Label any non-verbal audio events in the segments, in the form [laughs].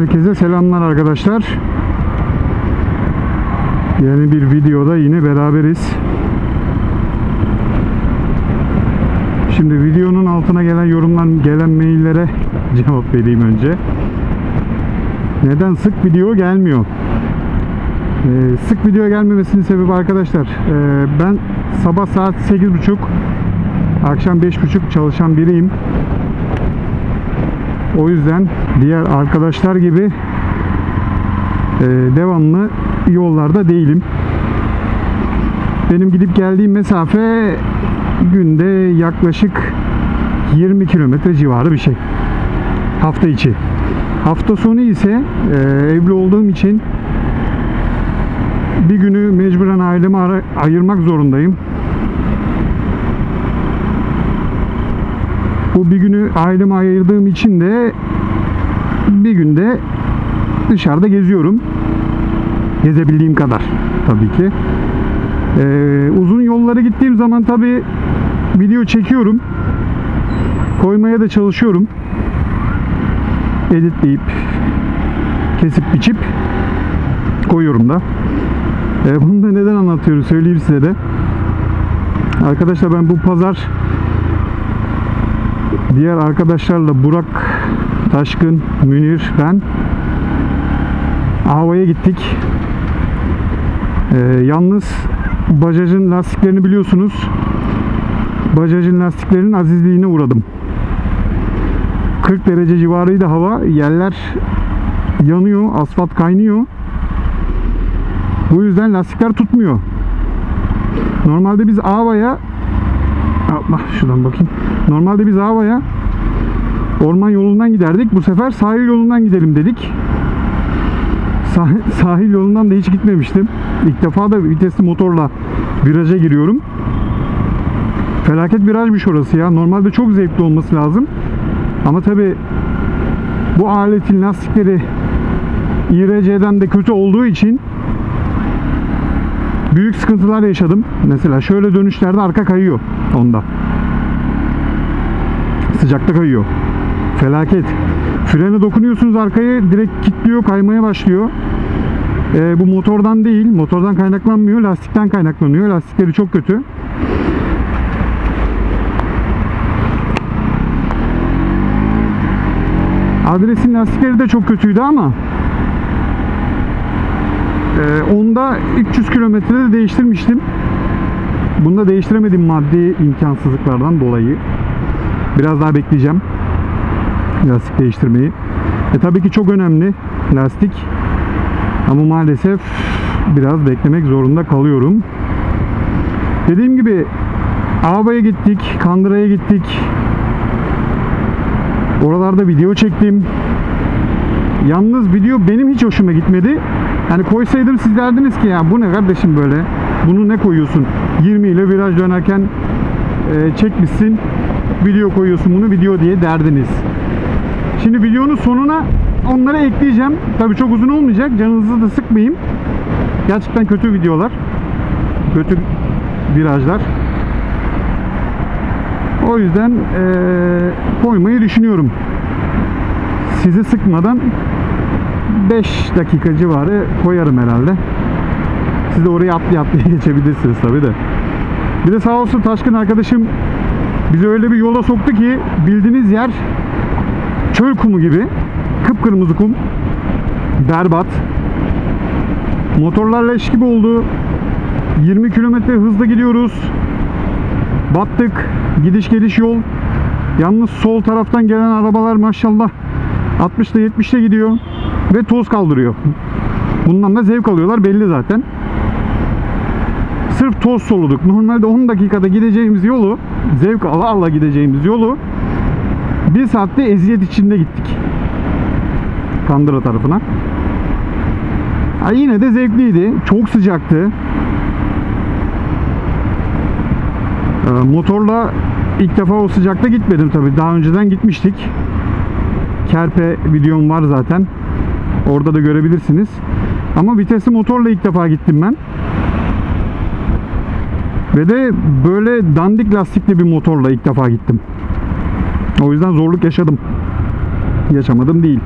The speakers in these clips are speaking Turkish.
Herkese selamlar arkadaşlar. Yeni bir videoda yine beraberiz. Şimdi videonun altına gelen yorumlar, gelen maillere [laughs] cevap vereyim önce. Neden sık video gelmiyor? Ee, sık video gelmemesinin sebebi arkadaşlar ee, ben sabah saat 8.30 akşam 5.30 çalışan biriyim. O yüzden diğer arkadaşlar gibi e, devamlı yollarda değilim. Benim gidip geldiğim mesafe günde yaklaşık 20 kilometre civarı bir şey. Hafta içi. Hafta sonu ise e, evli olduğum için bir günü mecburen aileme ayırmak zorundayım. Bu bir günü aileme ayırdığım için de bir günde dışarıda geziyorum. Gezebildiğim kadar tabii ki. Ee, uzun yollara gittiğim zaman tabii video çekiyorum. Koymaya da çalışıyorum. Editleyip kesip biçip koyuyorum da. Ee, bunu da neden anlatıyorum söyleyeyim size de. Arkadaşlar ben bu pazar diğer arkadaşlarla Burak Taşkın, Münir, ben havaya gittik. Ee, yalnız Bajaj'ın lastiklerini biliyorsunuz. Bajaj'ın lastiklerinin azizliğine uğradım. 40 derece civarıydı hava. Yerler yanıyor, asfalt kaynıyor. Bu yüzden lastikler tutmuyor. Normalde biz Ava'ya Allah şuradan bakayım. Normalde biz Ava'ya orman yolundan giderdik. Bu sefer sahil yolundan gidelim dedik. Sah- sahil yolundan da hiç gitmemiştim. İlk defa da vitesli motorla viraja giriyorum. Felaket virajmış orası ya. Normalde çok zevkli olması lazım. Ama tabi bu aletin lastikleri İRC'den de kötü olduğu için büyük sıkıntılar yaşadım. Mesela şöyle dönüşlerde arka kayıyor onda. Sıcakta kayıyor. Felaket. Frene dokunuyorsunuz arkayı direkt kilitliyor, kaymaya başlıyor. Ee, bu motordan değil, motordan kaynaklanmıyor, lastikten kaynaklanıyor. Lastikleri çok kötü. Adresin lastikleri de çok kötüydü ama ee, onda 300 kilometrede değiştirmiştim. Bunda değiştiremedim maddi imkansızlıklardan dolayı. Biraz daha bekleyeceğim. Lastik değiştirmeyi. E tabii ki çok önemli lastik. Ama maalesef biraz beklemek zorunda kalıyorum. Dediğim gibi Ava'ya gittik, Kandıra'ya gittik. Oralarda video çektim. Yalnız video benim hiç hoşuma gitmedi. Hani koysaydım siz derdiniz ki ya bu ne kardeşim böyle? Bunu ne koyuyorsun? 20 ile viraj dönerken e, çekmişsin. Video koyuyorsun bunu video diye derdiniz. Şimdi videonun sonuna onları ekleyeceğim. Tabii çok uzun olmayacak. Canınızı da sıkmayayım. Gerçekten kötü videolar. Kötü virajlar. O yüzden e, koymayı düşünüyorum. Sizi sıkmadan 5 dakika civarı koyarım herhalde. Siz de oraya atlaya atlaya [laughs] geçebilirsiniz tabi de. Bir de sağ olsun Taşkın arkadaşım bizi öyle bir yola soktu ki bildiğiniz yer çöl kumu gibi. Kıpkırmızı kum. Berbat. Motorlar leş gibi oldu. 20 kilometre hızla gidiyoruz. Battık. Gidiş geliş yol. Yalnız sol taraftan gelen arabalar maşallah 60'ta 70'te gidiyor ve toz kaldırıyor. Bundan da zevk alıyorlar belli zaten. Sırf toz soluduk. Normalde 10 dakikada gideceğimiz yolu, zevk ala ala gideceğimiz yolu bir saatte eziyet içinde gittik. Kandıra tarafına. Ha, yine de zevkliydi. Çok sıcaktı. Ee, motorla ilk defa o sıcakta gitmedim tabii. Daha önceden gitmiştik. Kerpe videom var zaten. Orada da görebilirsiniz. Ama vitesli motorla ilk defa gittim ben. Ve de böyle dandik lastikli bir motorla ilk defa gittim. O yüzden zorluk yaşadım. Yaşamadım değil.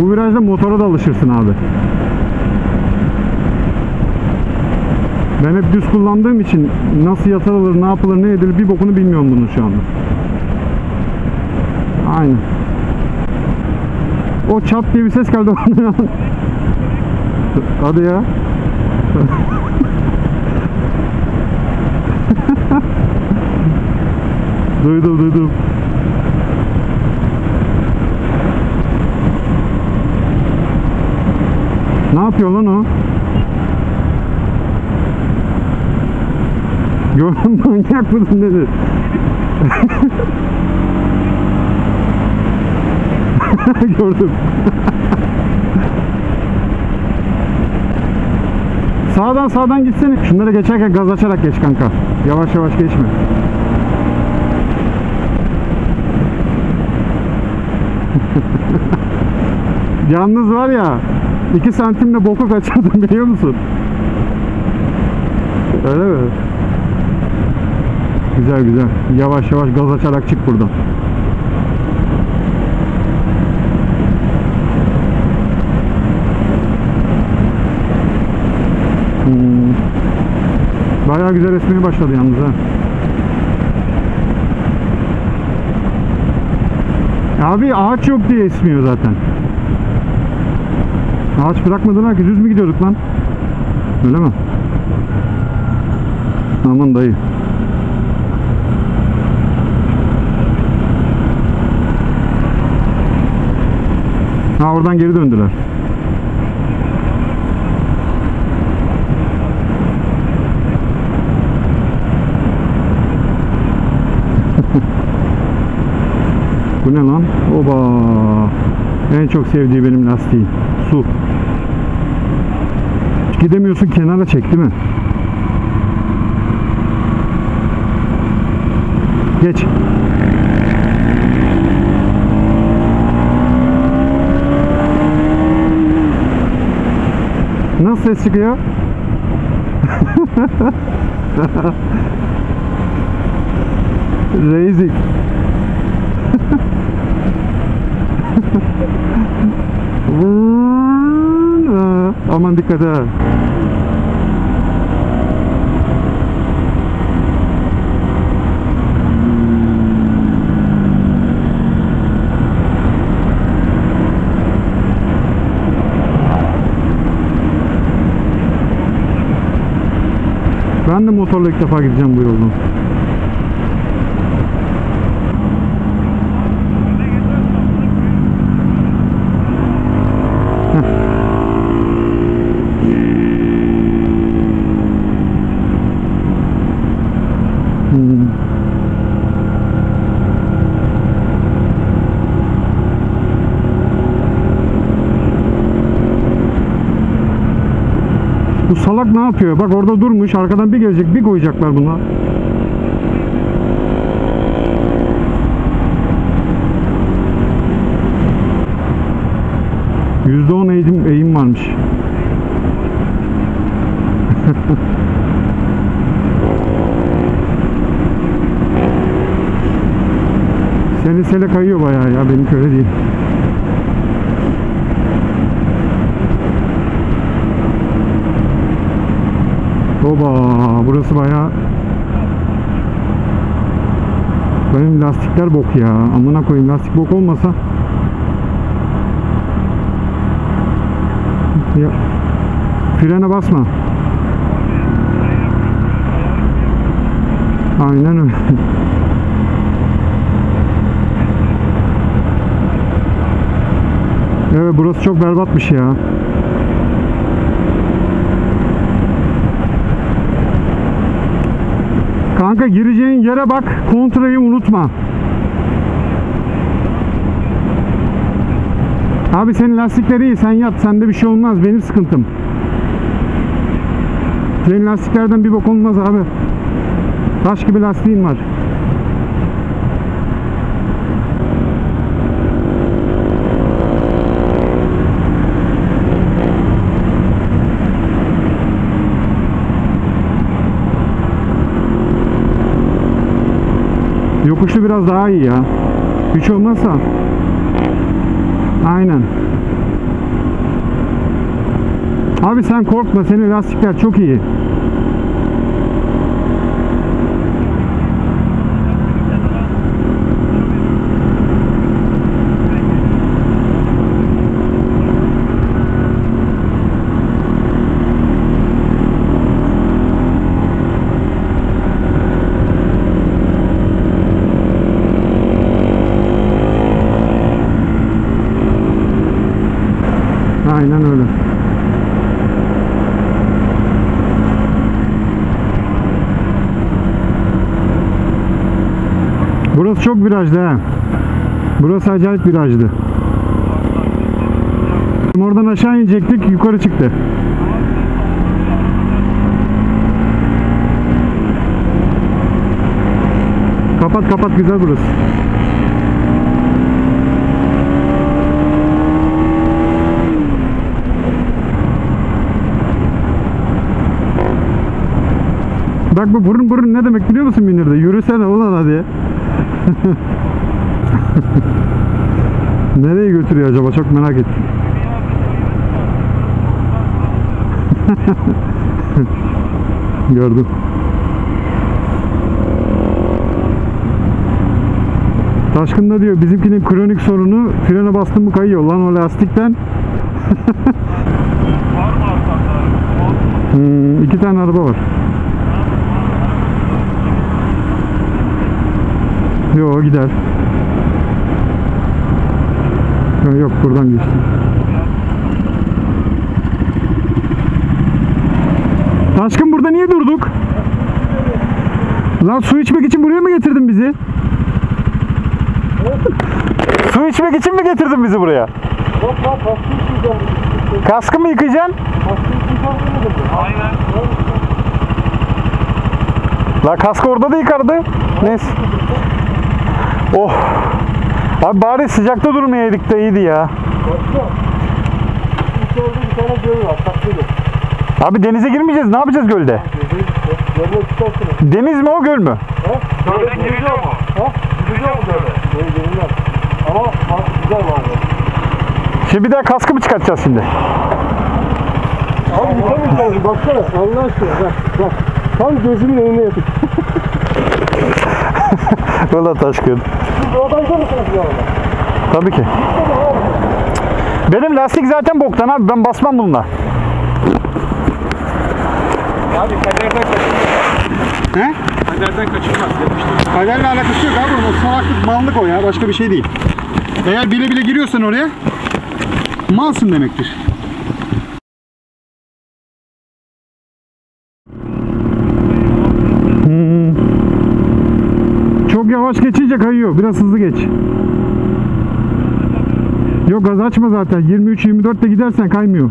Bu virajda motora da alışırsın abi. Ben hep düz kullandığım için nasıl yatırılır, ne yapılır, ne edilir bir bokunu bilmiyorum bunun şu anda. Aynen. O çat diye bir ses geldi. Hadi ya. [laughs] duydum duydum. Ne yapıyor lan o? Gördüm manyak mısın dedi. [laughs] [laughs] Gördüm. sağdan sağdan gitsene. Şunlara geçerken gaz açarak geç kanka. Yavaş yavaş geçme. [laughs] Yalnız var ya 2 santimle boku kaçırdım biliyor musun? Öyle mi? Güzel güzel. Yavaş yavaş gaz açarak çık buradan. Hmm. Bayağı güzel esmeye başladı yalnız ha. Abi ağaç yok diye esmiyor zaten. Ağaç bırakmadılar ki düz mü gidiyorduk lan? Öyle mi? Aman dayı. Ha oradan geri döndüler. Ne lan? Oba. En çok sevdiği benim lastiğim. Su. Gidemiyorsun kenara çek değil mi? Geç. Nasıl ses çıkıyor? [laughs] Reizik. Aa, Aman dikkat ha. Ben de motorla ilk defa gideceğim bu yoldan. Hmm. Bu salak ne yapıyor? Bak orada durmuş. Arkadan bir gelecek, bir koyacaklar buna. %10 eğim, eğim varmış. [laughs] Seni sele kayıyor bayağı ya. Benimki öyle değil. Oba burası bayağı Benim lastikler bok ya. Amına koyayım lastik bok olmasa ya frene basma. Aynen öyle. Evet burası çok berbatmış ya. Kanka gireceğin yere bak, kontrayı unutma. Abi senin lastikleri iyi, sen yat, sende bir şey olmaz, benim sıkıntım. Senin lastiklerden bir bok olmaz abi. Taş gibi lastiğin var. Yokuşlu biraz daha iyi ya. Hiç olmazsa. Aynen. Abi sen korkma. Senin lastikler çok iyi. Burası çok virajlı ha. Burası acayip virajlı. Oradan aşağı inecektik, yukarı çıktı. Kapat kapat güzel burası. Bak bu burun burun ne demek biliyor musun Münir'de? Yürüsene ulan hadi. [laughs] Nereye götürüyor acaba? Çok merak ettim. [laughs] Gördüm. Taşkın da diyor bizimkinin kronik sorunu frene bastım mı kayıyor lan o lastikten. [laughs] Var mı arkadaşlar? Hmm, iki tane araba var. Yo gider. Yo, yok buradan geçti. Taşkın burada niye durduk? Lan su içmek için buraya mı getirdin bizi? su içmek için mi getirdin bizi buraya? Bak bak hastayı yıkayacağım. Kaskı mı yıkayacaksın? Hastayı yıkayacağım. Aynen. La kaskı orada da yıkardı. Neyse. Oh. Abi bari sıcakta durmayaydık da iyiydi ya. Abi denize girmeyeceğiz. Ne yapacağız gölde? Deniz mi o göl mü? Böyle giriliyor mu? Giriliyor. Ama güzel var. Şimdi bir daha kaskı mı çıkartacağız şimdi? Abi yıkamayacağız. Baksana. Allah aşkına. Bak bak. Tam gözümün önüne yatık. [laughs] Valla taşkın. Oradaysa mısınız ya orada? Tabii ki. Benim lastik zaten boktan abi. Ben basmam bununla. Abi kaderden kaçınmaz. He? Kaderden kaçınmaz demiştim. Kaderle alakası yok abi. O salaklık, mallık o ya. Başka bir şey değil. Eğer bile bile giriyorsan oraya malsın demektir. Hmm. Çok yavaş geçince kayıyor. Biraz hızlı geç. Yok gaz açma zaten. 23-24'te gidersen kaymıyor.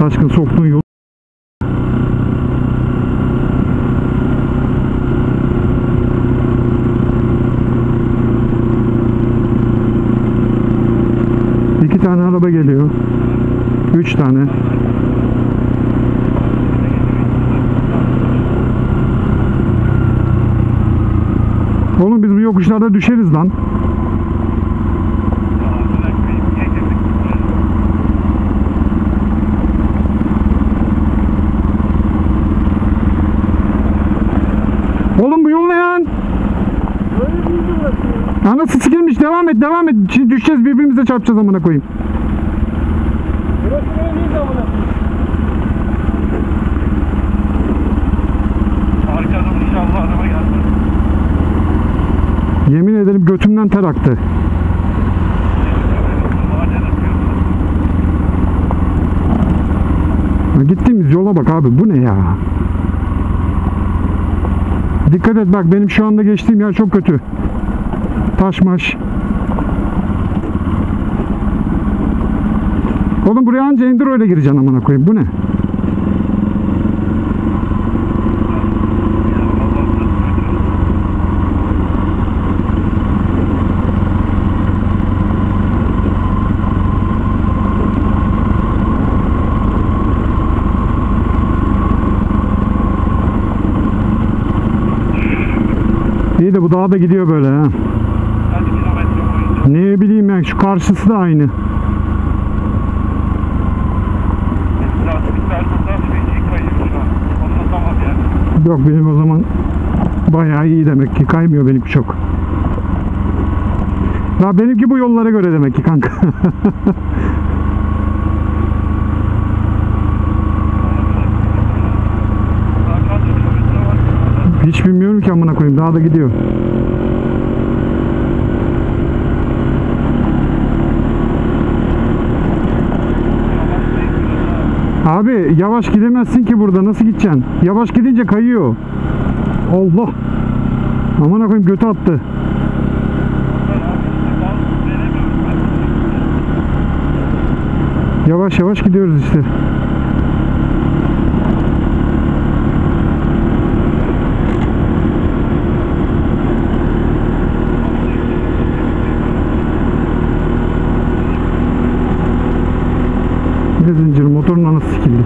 Taşkın soktuğun yol. 3 tane Oğlum biz bu yokuşlarda düşeriz lan. Oğlum bu yol ne lan? Anası sikilmiş devam et devam et. Düşeceğiz birbirimize çarpacağız amına koyayım. Arkadan inşallah araba geldi. Yemin ederim götümden ter aktı. Gittiğimiz yola bak abi bu ne ya? Dikkat et bak benim şu anda geçtiğim yer çok kötü. Taşmaş. Oğlum buraya anca enduro ile gireceksin amına koyayım. Bu ne? İyi de bu dağda gidiyor böyle ha. Ne bileyim ben şu karşısı da aynı. Lastikler burada feci kayıyor şu an. Anlatamam yani. Yok benim o zaman bayağı iyi demek ki. Kaymıyor benimki çok. Ya benimki bu yollara göre demek ki kanka. [laughs] Hiç bilmiyorum ki amına koyayım. Daha da gidiyor. Abi yavaş gidemezsin ki burada. Nasıl gideceksin? Yavaş gidince kayıyor. Allah. Amına koyayım götü attı. Yavaş yavaş gidiyoruz işte. Ne zincir motorun anası sikildi.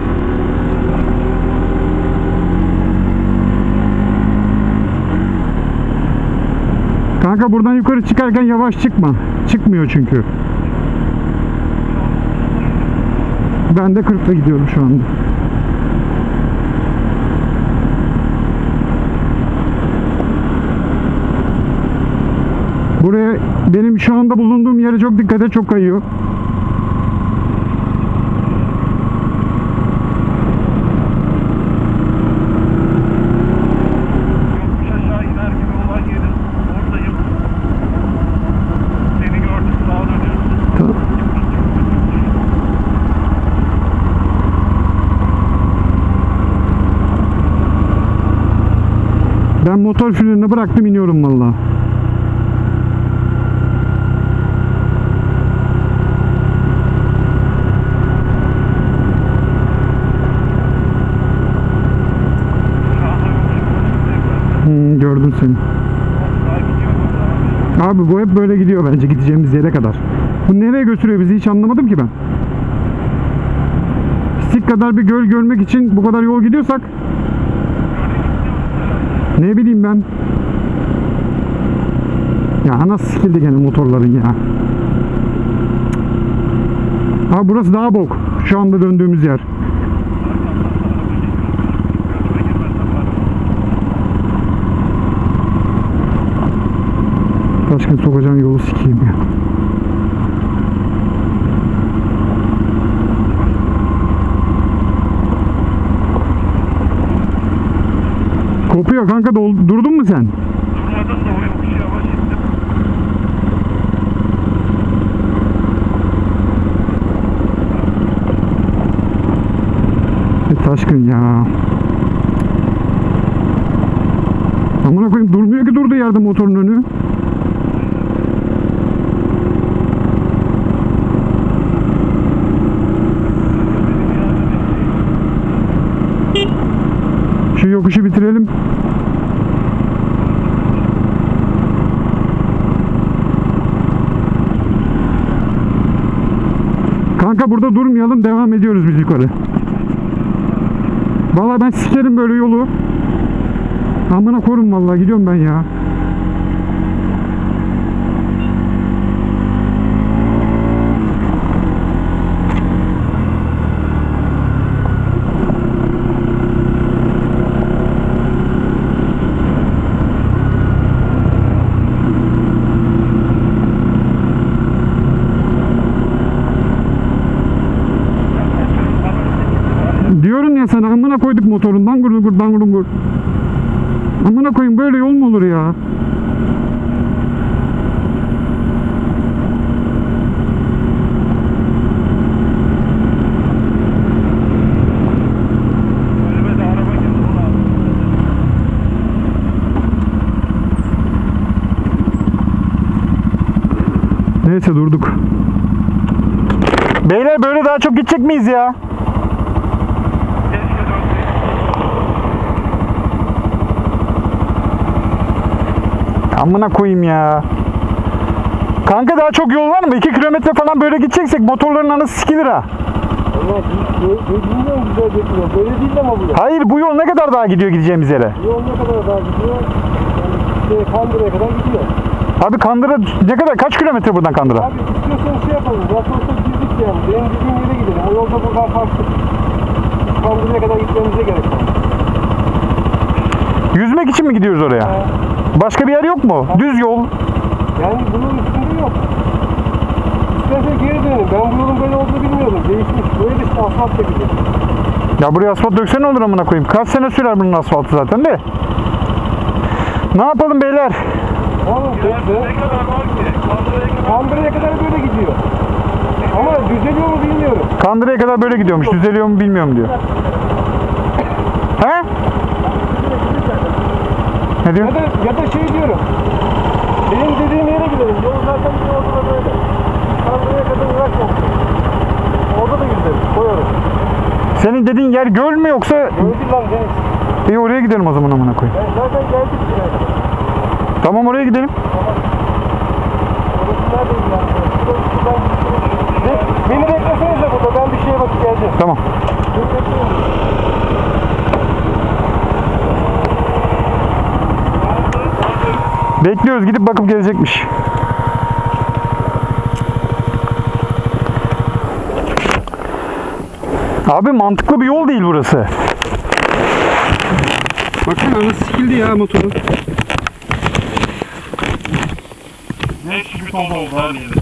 Kanka buradan yukarı çıkarken yavaş çıkma. Çıkmıyor çünkü. Ben de 40'la gidiyorum şu anda. Buraya benim şu anda bulunduğum yere çok dikkat et çok kayıyor. Yokuş aşağı iner gibi olan yerin oradayım. Seni gördüm sağa dönüyorsun. Tamam. Ben motor frenini bıraktım iniyorum valla. Şu anda yokuş Hmm, gördüm seni. Abi bu hep böyle gidiyor bence gideceğimiz yere kadar. Bu nereye götürüyor bizi hiç anlamadım ki ben. Sik kadar bir göl görmek için bu kadar yol gidiyorsak ne bileyim ben. Ya nasıl sikildi gene motorların ya. Abi burası daha bok. Şu anda döndüğümüz yer. Başkan sokacağın yolu sikeyim ya. Kanka dol- durdun mu sen? Durmadım da o yokuşu yavaş indim. E, taşkın ya. Amına koyayım durmuyor ki durduğu yerde motorun önü. Şu yokuşu bitirelim. Kanka burada durmayalım devam ediyoruz biz yukarı. Vallahi ben sikerim böyle yolu. Amına korum vallahi gidiyorum ben ya. Diyorum ya sana amına koyduk motorundan gur gur dangur gur. Amına koyayım böyle yol mu olur ya? Neyse durduk. Beyler böyle daha çok gidecek miyiz ya? Amına koyayım ya. Kanka daha çok yol var mı? 2 kilometre falan böyle gideceksek motorların anası sikilir ha. Allah bilmiyorum güzel getiriyor. Böyle değil ama bu. Hayır bu yol ne kadar daha gidiyor gideceğimiz yere? Yol ne kadar daha gidiyor? Yani Şey, Kandıra'ya kadar gidiyor. Abi Kandıra ne kadar kaç kilometre buradan Kandıra? Abi istiyorsan şey yapalım. Olsa girdik yani. Benim dediğim yere gidelim. O yolda buradan farklı. Kandıra'ya kadar gitmemize gerek var. Yüzmek için mi gidiyoruz oraya? Ha. Başka bir yer yok mu? Düz yol. Yani bunun üstünde yok. İstersen geri dönelim. Ben bu yolun böyle olduğunu bilmiyordum. Değişmiş. Böyle bir asfalt çekecek. Ya buraya asfalt döksen olur amına koyayım? Kaç sene sürer bunun asfaltı zaten de. Ne yapalım beyler? Oğlum Ya ben, ne kadar var ki? Kandıra'ya kadar Kandıra'ya kadar böyle gidiyor. Ama düzeliyor mu bilmiyorum. Kandıra'ya kadar böyle gidiyormuş. Düzeliyor mu bilmiyorum diyor. He? Ne diyor? Ya da, ya da şey diyorum. Benim dediğim yere gidelim. Yol zaten bir yolda da böyle. Kandıra'ya kadar uğraşmamış. Orada da gidelim. Koyarız. Senin dediğin yer göl mü yoksa Gördün lan Deniz. iyi oraya gidelim o zaman amına koyayım. Ben zaten geldik buraya. Tamam oraya gidelim. Orası neredeydi yani? Şuradan- şuradan- Be- Beni beklesenize burada. Ben bir şeye bakıp geleceğim. Tamam. Bekleyin. Bekliyoruz gidip bakıp gelecekmiş. Abi mantıklı bir yol değil burası. Baksana nasıl sikildi ya motoru. Ne şükür oldu. Allah.